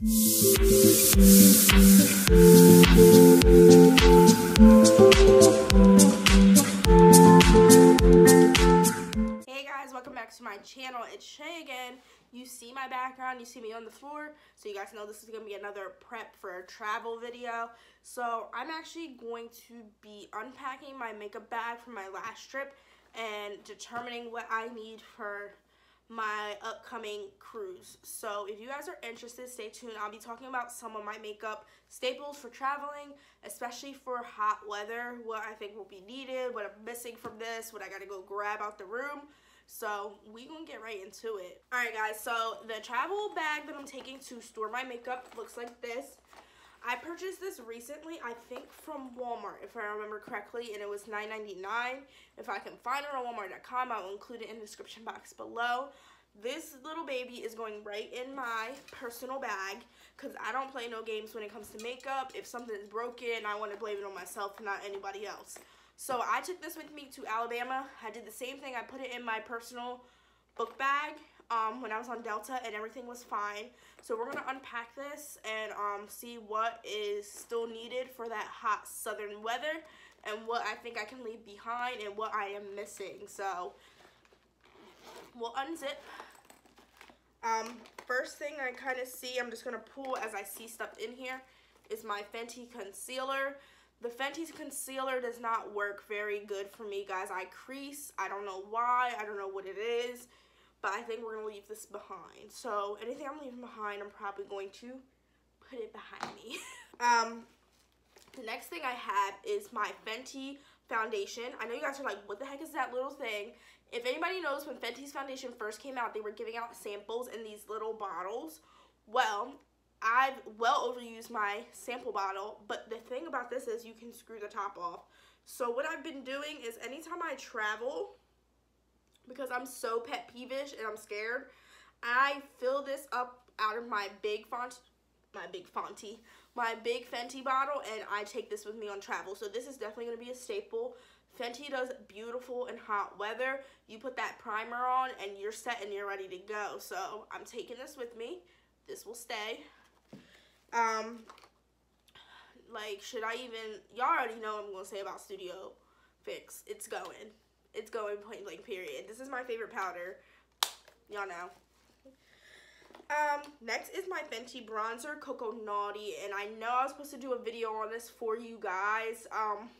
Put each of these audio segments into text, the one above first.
Hey guys, welcome back to my channel. It's Shai again. You see my background, you see me on the floor, so you guys know this is going to be another prep for a travel video. So I'm actually going to be unpacking my makeup bag from my last trip and determining what I need for my upcoming cruise. So if you guys are interested, stay tuned. I'll be talking about some of my makeup staples for traveling, especially for hot weather, what I think will be needed, what I'm missing from this, what I gotta go grab out the room. So we gonna get right into it. Alright guys, so the travel bag that I'm taking to store my makeup looks like this. I purchased this recently, I think from Walmart, if I remember correctly, and it was $9.99. If I can find it on Walmart.com, I will include it in the description box below. This little baby is going right in my personal bag because I don't play no games when it comes to makeup. If something's broken, I want to blame it on myself, not anybody else. So I took this with me to Alabama. I did the same thing. I put it in my personal book bag um, when I was on Delta and everything was fine. So we're going to unpack this and um, see what is still needed for that hot southern weather and what I think I can leave behind and what I am missing. So we'll unzip. Um, first thing I kind of see, I'm just going to pull as I see stuff in here, is my Fenty concealer. The Fenty concealer does not work very good for me, guys. I crease. I don't know why. I don't know what it is but I think we're going to leave this behind. So anything I'm leaving behind, I'm probably going to put it behind me. um, the next thing I have is my Fenty foundation. I know you guys are like, what the heck is that little thing? If anybody knows when Fenty's foundation first came out, they were giving out samples in these little bottles. Well, I've well overused my sample bottle, but the thing about this is you can screw the top off. So what I've been doing is anytime I travel, because I'm so pet peevish and I'm scared. I fill this up out of my big font, my big Fonty, my big Fenty bottle, and I take this with me on travel. So this is definitely going to be a staple. Fenty does beautiful in hot weather. You put that primer on and you're set and you're ready to go. So I'm taking this with me. This will stay. Um, like, should I even, y'all already know what I'm going to say about Studio Fix. It's going. It's going point blank period. This is my favorite powder. Y'all know. Um, next is my Fenty bronzer, Coco Naughty, and I know I was supposed to do a video on this for you guys. Um,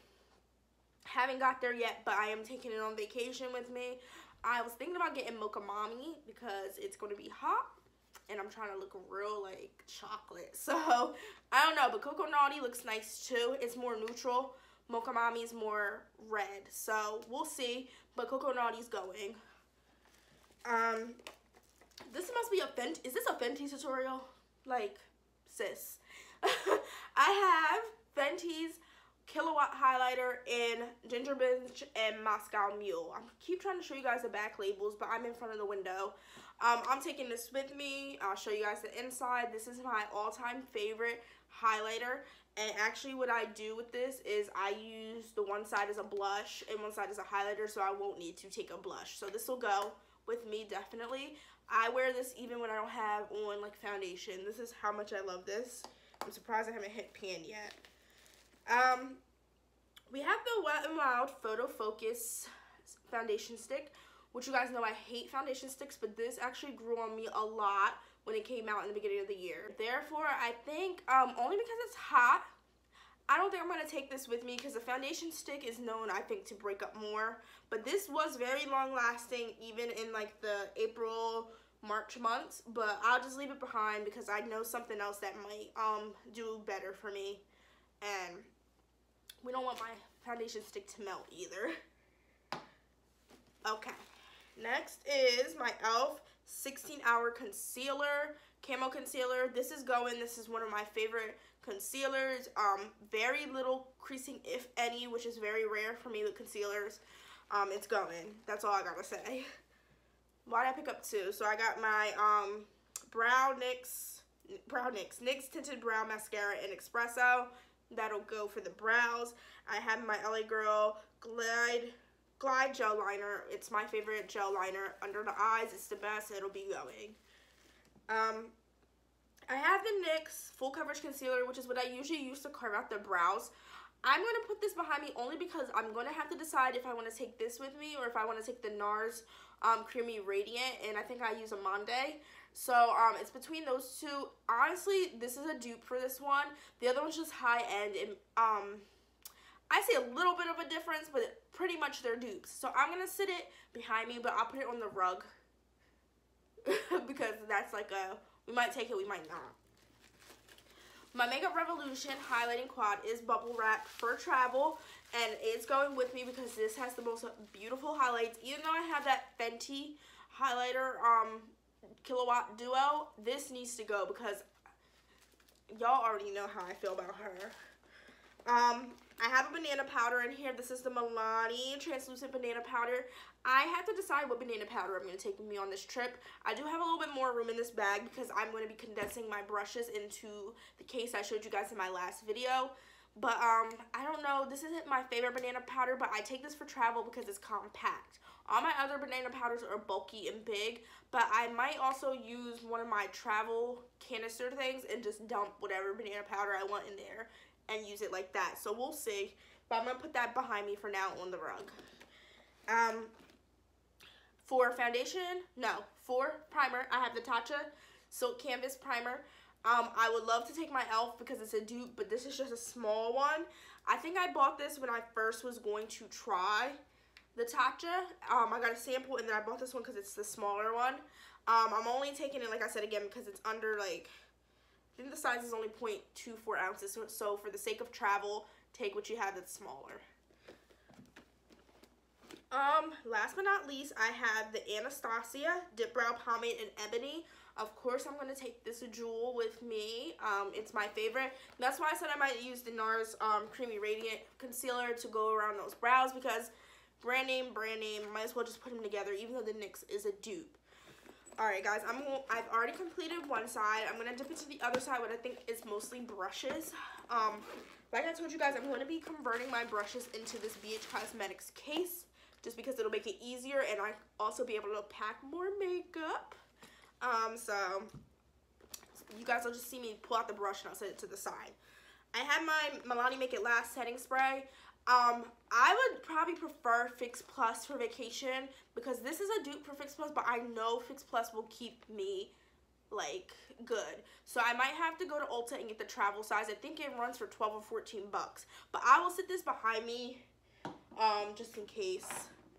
haven't got there yet, but I am taking it on vacation with me. I was thinking about getting Mocha Mami because it's going to be hot, and I'm trying to look real, like, chocolate. So, I don't know, but Coco Naughty looks nice, too. It's more neutral. Mocha Mami's more red. So we'll see. But Coco Naughty's going. Um, this must be a Fenty. Is this a Fenty tutorial? Like, sis. I have Fenty's Killawatt Highlighter in Ginger Binge and Moscow Mule. I keep trying to show you guys the back labels, but I'm in front of the window. Um, I'm taking this with me. I'll show you guys the inside. This is my all-time favorite highlighter. And actually what I do with this is I use the one side as a blush and one side as a highlighter so I won't need to take a blush. So this will go with me definitely. I wear this even when I don't have on like foundation. This is how much I love this. I'm surprised I haven't hit pan yet. Um, we have the Wet n Wild Photo Focus foundation stick, which you guys know I hate foundation sticks, but this actually grew on me a lot when it came out in the beginning of the year. Therefore, I think um, only because it's hot, I don't think I'm going to take this with me because the foundation stick is known, I think, to break up more. But this was very long lasting even in like the April, March months. But I'll just leave it behind because I know something else that might um, do better for me. And we don't want my foundation stick to melt either. Okay. Next is my e.l.f. 16 hour concealer camo concealer. This is going this is one of my favorite concealers. Um very little creasing if any which is very rare for me with concealers. Um it's going. That's all i gotta say. Why did i pick up two? So i got my um brow nyx brow nyx nyx tinted brow mascara in espresso. That'll go for the brows. I have my la girl glide Glide gel liner. It's my favorite gel liner. Under the eyes, it's the best. It'll be going. Um, I have the NYX Full Coverage Concealer, which is what I usually use to carve out the brows. I'm going to put this behind me only because I'm going to have to decide if I want to take this with me or if I want to take the NARS um, Creamy Radiant, and I think I use Amande. So um, it's between those two. Honestly, this is a dupe for this one. The other one's just high end, and um, I see a little bit of a difference, but pretty much they're dupes. So I'm going to sit it behind me, but I'll put it on the rug because that's like a, we might take it, we might not. My Makeup Revolution highlighting quad is bubble wrap for travel and it's going with me because this has the most beautiful highlights. Even though I have that Fenty highlighter um, Killawatt Duo, this needs to go because y'all already know how I feel about her. Um, I have a banana powder in here. This is the Milani translucent banana powder. I have to decide what banana powder I'm going to take with me on this trip. I do have a little bit more room in this bag because I'm going to be condensing my brushes into the case I showed you guys in my last video. But um, I don't know, this isn't my favorite banana powder, but I take this for travel because it's compact. All my other banana powders are bulky and big, but I might also use one of my travel canister things and just dump whatever banana powder I want in there and use it like that. So we'll see. But I'm going to put that behind me for now on the rug. Um, for foundation, no. For primer, I have the Tatcha Silk Canvas Primer. Um, I would love to take my e.l.f. because it's a dupe, but this is just a small one. I think I bought this when I first was going to try the Tatcha. Um, I got a sample and then I bought this one because it's the smaller one. Um, I'm only taking it, like I said again, because it's under like, I think the size is only 0.24 ounces. So, for the sake of travel, take what you have that's smaller. Um, last but not least, I have the Anastasia Dip Brow Pomade in Ebony. Of course, I'm going to take this jewel with me. Um, it's my favorite. That's why I said I might use the NARS um, Creamy Radiant Concealer to go around those brows because brand name, brand name, might as well just put them together even though the NYX is a dupe. Alright guys, I'm I've already completed one side. I'm going to dip into the other side, what I think is mostly brushes. Um, like I told you guys, I'm going to be converting my brushes into this BH Cosmetics case just because it'll make it easier and I also be able to pack more makeup. Um, so you guys will just see me pull out the brush and I'll set it to the side. I have my Milani Make It Last setting spray. Um, I would probably prefer Fix Plus for vacation because this is a dupe for Fix Plus, but I know Fix Plus will keep me like good. So I might have to go to Ulta and get the travel size. I think it runs for 12 or 14 bucks. But I will sit this behind me um, just in case.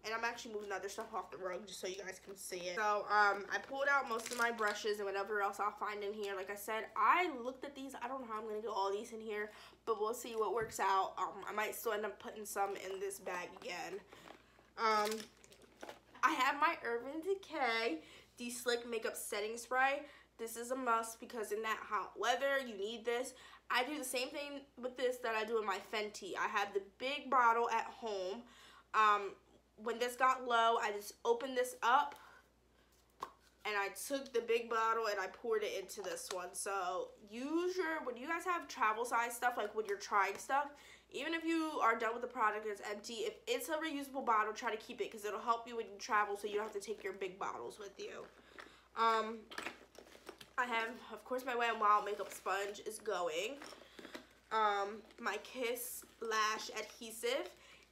And I'm actually moving other stuff off the rug just so you guys can see it. So, um, I pulled out most of my brushes and whatever else I'll find in here. Like I said, I looked at these. I don't know how I'm going to get all these in here, but we'll see what works out. Um, I might still end up putting some in this bag again. Um, I have my Urban Decay De-Slick Makeup Setting Spray. This is a must because in that hot weather, you need this. I do the same thing with this that I do in my Fenty. I have the big bottle at home. Um, when this got low, I just opened this up and I took the big bottle and I poured it into this one. So use your, when you guys have travel size stuff, like when you're trying stuff, even if you are done with the product and it's empty, if it's a reusable bottle, try to keep it because it'll help you when you travel so you don't have to take your big bottles with you. Um, I have, of course, my Wet n Wild makeup sponge is going. Um, my Kiss Lash Adhesive.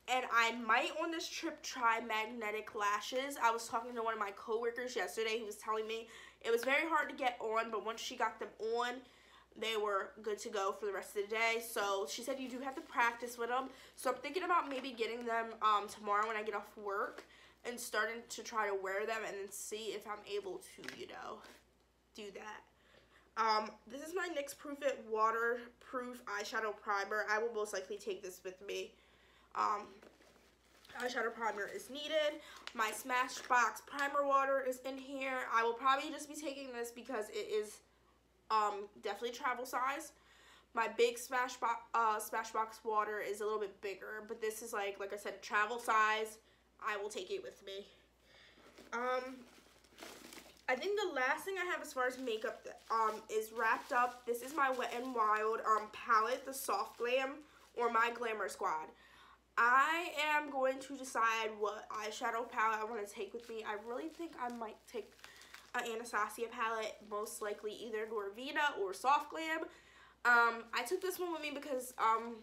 And I might on this trip try magnetic lashes. I was talking to one of my coworkers yesterday who was telling me it was very hard to get on, but once she got them on, they were good to go for the rest of the day. So she said you do have to practice with them. So I'm thinking about maybe getting them um, tomorrow when I get off work and starting to try to wear them and then see if I'm able to, you know, do that. Um, this is my NYX Proof It Waterproof Eyeshadow Primer. I will most likely take this with me. Um, eyeshadow primer is needed. My Smashbox Primer Water is in here. I will probably just be taking this because it is um, definitely travel size. My big Smashbox, uh, Smashbox water is a little bit bigger, but this is like, like I said, travel size. I will take it with me. Um, I think the last thing I have as far as makeup um, is wrapped up. This is my Wet n Wild um, palette, the Soft Glam or my Glamour Squad. I am going to decide what eyeshadow palette I want to take with me. I really think I might take, an Anastasia palette, most likely either Norvina or Soft Glam. Um, I took this one with me because um,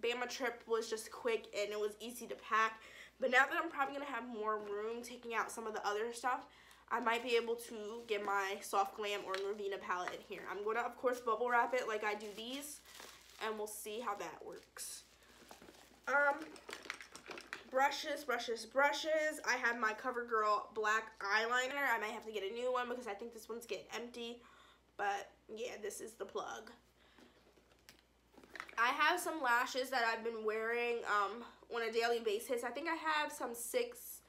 Bama trip was just quick and it was easy to pack. But now that I'm probably going to have more room taking out some of the other stuff, I might be able to get my Soft Glam or Norvina palette in here. I'm going to, of course, bubble wrap it like I do these, and we'll see how that works. Um, brushes, brushes, brushes. I have my CoverGirl black eyeliner. I might have to get a new one because I think this one's getting empty. But, yeah, this is the plug. I have some lashes that I've been wearing um, on a daily basis. I think I have some six,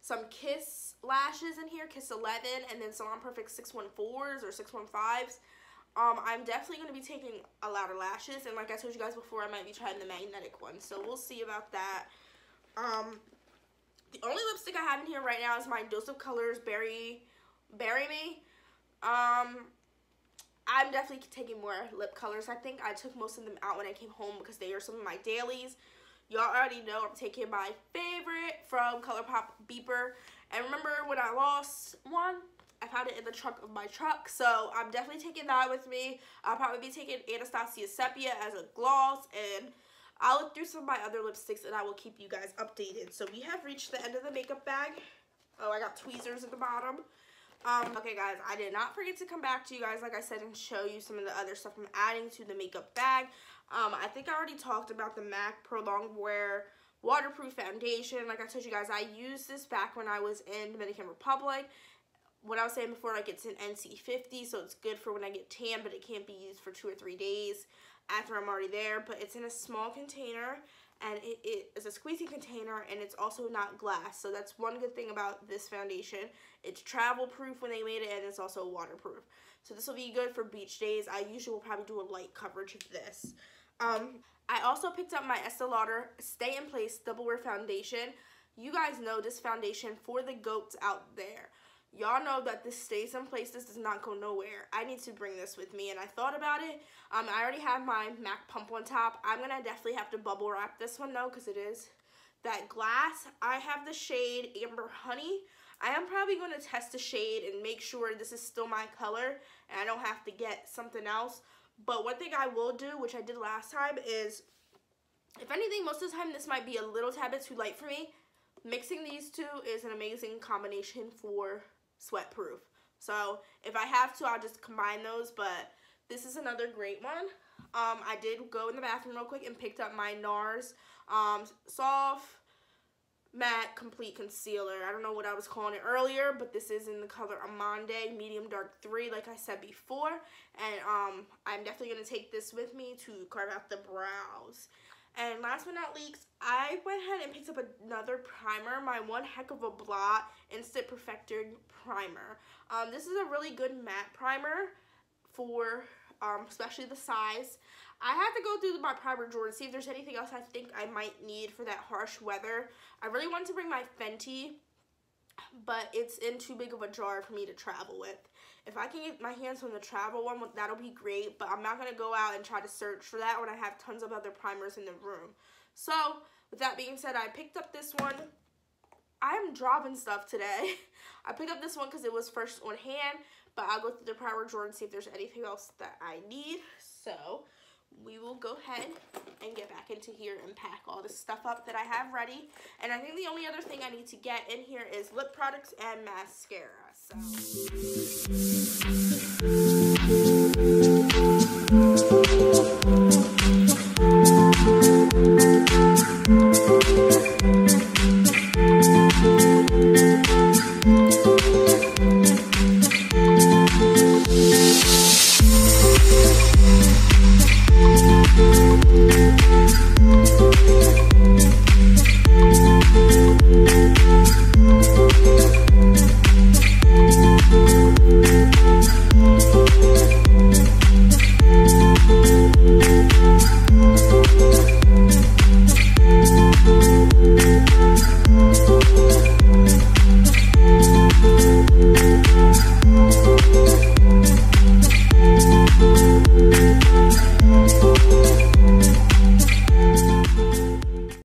some Kiss lashes in here, Kiss 11, and then Salon Perfect 614s or 615s. Um, I'm definitely going to be taking a lot of lashes, and like I told you guys before, I might be trying the magnetic one, so we'll see about that. Um, the only lipstick I have in here right now is my Dose of Colors Berry, Berry Me. Um, I'm definitely taking more lip colors. I think I took most of them out when I came home because they are some of my dailies. Y'all already know I'm taking my favorite from ColourPop Beeper. And remember when I lost one, found it in the trunk of my truck. So I'm definitely taking that with me. I'll probably be taking Anastasia Sepia as a gloss. And I'll look through some of my other lipsticks and I will keep you guys updated. So we have reached the end of the makeup bag. Oh, I got tweezers at the bottom. Um, okay, guys, I did not forget to come back to you guys, like I said, and show you some of the other stuff I'm adding to the makeup bag. Um, I think I already talked about the MAC Prolonged Wear Waterproof Foundation. Like I told you guys, I used this back when I was in Dominican Republic. What I was saying before, like it's an NC50, so it's good for when I get tan, but it can't be used for two or three days after I'm already there. But it's in a small container, and it, it is a squeezy container and it's also not glass so that's one good thing about this foundation. It's travel proof when they made it and it's also waterproof. So this will be good for beach days. I usually will probably do a light coverage of this. Um, I also picked up my Estee Lauder Stay in Place Double Wear Foundation. You guys know this foundation for the goats out there Y'all know that this stays in place. This does not go nowhere. I need to bring this with me. And I thought about it. Um, I already have my MAC pump on top. I'm going to definitely have to bubble wrap this one though because it is that glass. I have the shade Amber Honey. I am probably going to test the shade and make sure this is still my color and I don't have to get something else. But one thing I will do, which I did last time, is if anything, most of the time this might be a little tad bit too light for me. Mixing these two is an amazing combination for sweat proof. So if I have to, I'll just combine those, but this is another great one. Um, I did go in the bathroom real quick and picked up my NARS um, Soft Matte Complete Concealer. I don't know what I was calling it earlier, but this is in the color Amande Medium Dark 3, like I said before. And um, I'm definitely going to take this with me to carve out the brows. And last but not least, I went ahead and picked up another primer, my One Heck of a Blot Instant Perfector Primer. Um, this is a really good matte primer for um, especially the size. I have to go through my primer drawer and see if there's anything else I think I might need for that harsh weather. I really want to bring my Fenty, but it's in too big of a jar for me to travel with. If I can get my hands on the travel one, that'll be great, but I'm not going to go out and try to search for that when I have tons of other primers in the room. So, with that being said, I picked up this one. I'm dropping stuff today. I picked up this one because it was first on hand, but I'll go through the primer drawer and see if there's anything else that I need. So, we will go ahead and get back into here and pack all the stuff up that I have ready. And I think the only other thing I need to get in here is lip products and mascara. So.